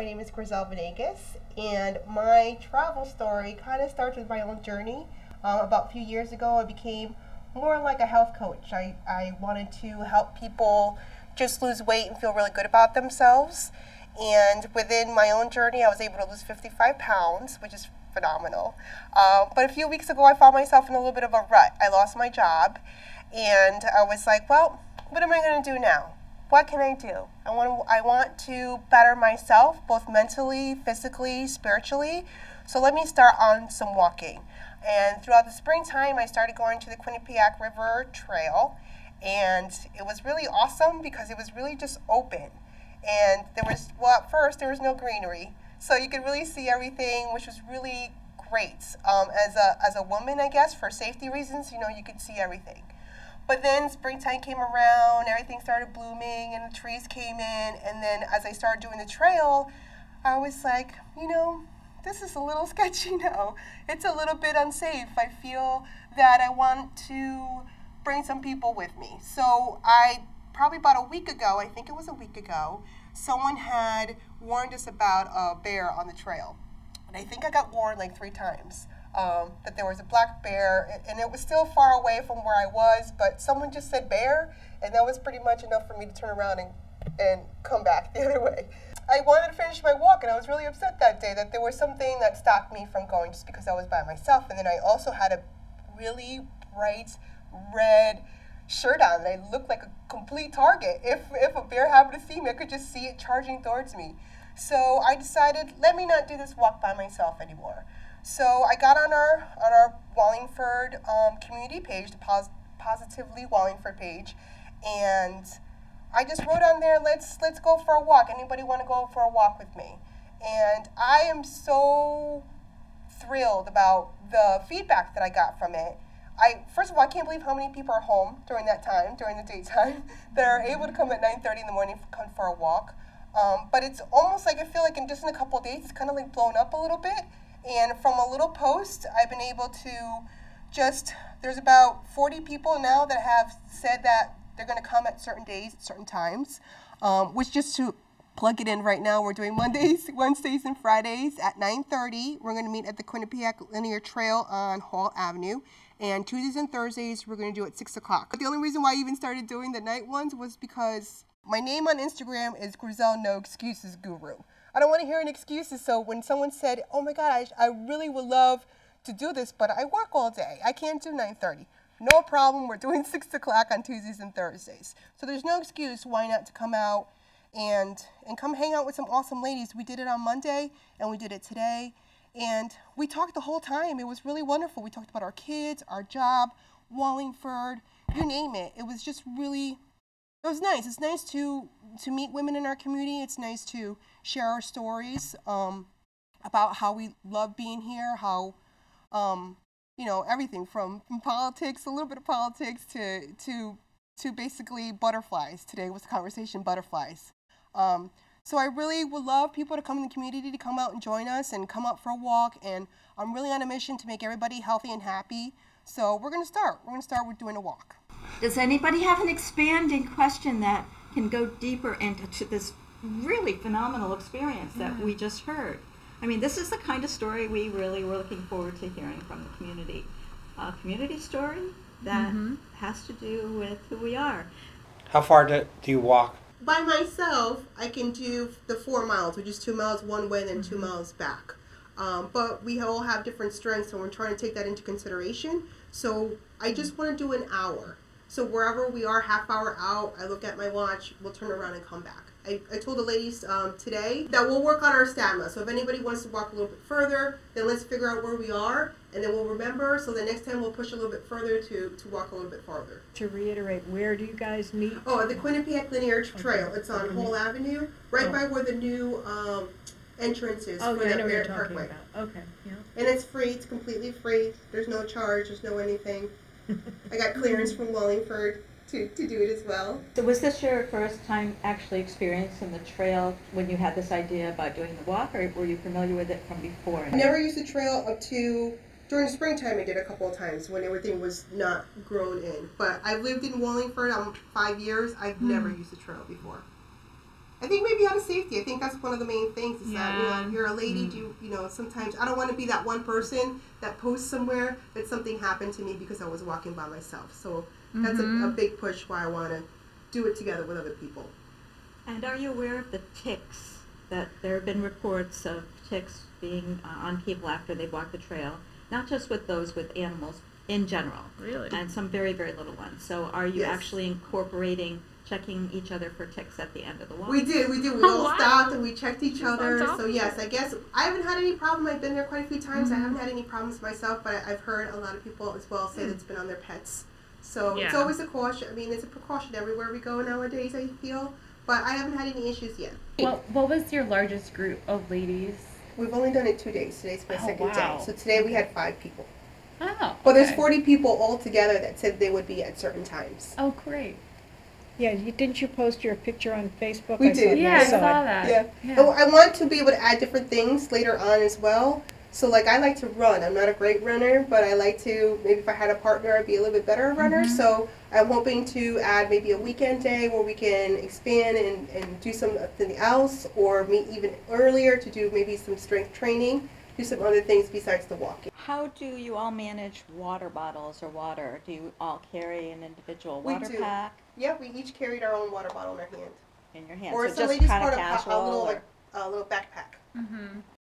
My name is Grizel Venegas, and my travel story kind of starts with my own journey. Um, about a few years ago, I became more like a health coach. I, I wanted to help people just lose weight and feel really good about themselves. And within my own journey, I was able to lose 55 pounds, which is phenomenal. Um, but a few weeks ago, I found myself in a little bit of a rut. I lost my job, and I was like, well, what am I going to do now? What can I do? I want to, I want to better myself, both mentally, physically, spiritually. So let me start on some walking. And throughout the springtime, I started going to the Quinnipiac River Trail, and it was really awesome because it was really just open. And there was, well, at first, there was no greenery. So you could really see everything, which was really great. Um, as, a, as a woman, I guess, for safety reasons, you know, you could see everything. But then springtime came around, everything started blooming, and the trees came in. And then as I started doing the trail, I was like, you know, this is a little sketchy now. It's a little bit unsafe. I feel that I want to bring some people with me. So I probably about a week ago, I think it was a week ago, someone had warned us about a bear on the trail. And I think I got warned like three times um, that there was a black bear, and it was still far away from where I was, but someone just said bear, and that was pretty much enough for me to turn around and, and come back the other way. I wanted to finish my walk, and I was really upset that day that there was something that stopped me from going just because I was by myself. And then I also had a really bright red shirt on, and I looked like a complete target. If, if a bear happened to see me, I could just see it charging towards me. So I decided, let me not do this walk by myself anymore. So I got on our on our Wallingford um, community page, the Pos- Positively Wallingford page, and I just wrote on there, let's let's go for a walk. Anybody want to go for a walk with me? And I am so thrilled about the feedback that I got from it. I first of all, I can't believe how many people are home during that time, during the daytime, that are able to come at 9:30 in the morning come for a walk. Um, but it's almost like I feel like in just in a couple days, it's kind of like blown up a little bit. And from a little post, I've been able to just, there's about 40 people now that have said that they're going to come at certain days, at certain times, um, which just to plug it in right now, we're doing Mondays, Wednesdays, and Fridays at 9.30. We're going to meet at the Quinnipiac Linear Trail on Hall Avenue. And Tuesdays and Thursdays, we're going to do at 6 o'clock. But the only reason why I even started doing the night ones was because my name on Instagram is Grizel No Excuses Guru. I don't want to hear any excuses. So when someone said, "Oh my God, I, I really would love to do this, but I work all day. I can't do 9:30." No problem. We're doing six o'clock on Tuesdays and Thursdays. So there's no excuse why not to come out and and come hang out with some awesome ladies. We did it on Monday and we did it today. And we talked the whole time. It was really wonderful. We talked about our kids, our job, Wallingford, you name it. It was just really it was nice. It's nice to to meet women in our community. It's nice to share our stories um, about how we love being here, how um, you know everything from, from politics, a little bit of politics, to to to basically butterflies. Today was the conversation butterflies. Um, so I really would love people to come in the community to come out and join us and come out for a walk. And I'm really on a mission to make everybody healthy and happy. So we're going to start. We're going to start with doing a walk. Does anybody have an expanding question that can go deeper into this really phenomenal experience that we mm-hmm. just heard? I mean, this is the kind of story we really were looking forward to hearing from the community. A community story that mm-hmm. has to do with who we are. How far do, do you walk? By myself, I can do the four miles, which is two miles one way and then two mm-hmm. miles back. Um, but we all have different strengths, and we're trying to take that into consideration. So I just want to do an hour. So wherever we are, half hour out, I look at my watch, we'll turn around and come back. I, I told the ladies um, today that we'll work on our stamina. So if anybody wants to walk a little bit further, then let's figure out where we are, and then we'll remember. So the next time we'll push a little bit further to, to walk a little bit farther. To reiterate, where do you guys meet? Oh, the Quinnipiac Linear Trail. It's on Okay. Hall Avenue, right Oh. by where the new um, entrance is Oh, for yeah, I the know what you're talking Parkway. about. Okay, yeah. And it's free. It's completely free. There's no charge. There's no anything. I got clearance from Wallingford to, to do it as well. So was this your first time actually experiencing the trail when you had this idea about doing the walk, or were you familiar with it from before? I never used the trail up to during the springtime. I did a couple of times when everything was not grown in. But I've lived in Wallingford um, five years. I've never used the trail before. I think maybe out of safety. I think that's one of the main things is that you Yeah. know you're a lady. Mm. Do you, you know sometimes I don't want to be that one person that posts somewhere that something happened to me because I was walking by myself. So that's a, Mm-hmm. a big push why I want to do it together with other people. And are you aware of the ticks? That there have been reports of ticks being uh, on people after they walk the trail, not just with those with animals in general, Really? and some very, very little ones. So are you Yes. actually incorporating checking each other for ticks at the end of the walk? We did, we did. We Oh, all wow. stopped and we checked each That other. So yes, I guess I haven't had any problem. I've been there quite a few times. I Mm-hmm. haven't had any problems myself, but I, I've heard a lot of people as well say that it's been on their pets. So it's always a caution. I mean, it's a precaution everywhere we go nowadays. I feel, but I haven't had any issues yet. Well, what was your largest group of ladies? We've only done it two days. Today's my Oh, second wow. day. So today we had five people. Oh. Okay. But there's 40 people all together that said they would be at certain times. Oh, great. Yeah, you, didn't you post your picture on Facebook? We I did. it. Yeah, I I saw saw it. that. Yeah. Yeah. Oh, I want to be able to add different things later on as well. So like I like to run. I'm not a great runner, but I like to maybe if I had a partner I'd be a little bit better runner. Mm-hmm. So I'm hoping to add maybe a weekend day where we can expand and, and do something else or meet even earlier to do maybe some strength training, do some other things besides the walking. How do you all manage water bottles or water? Do you all carry an individual We water do. pack Yeah, we each carried our own water bottle in our hand. in your hand? Or so some just ladies kind brought of a, casual a little or- like a little backpack. Mm-hmm.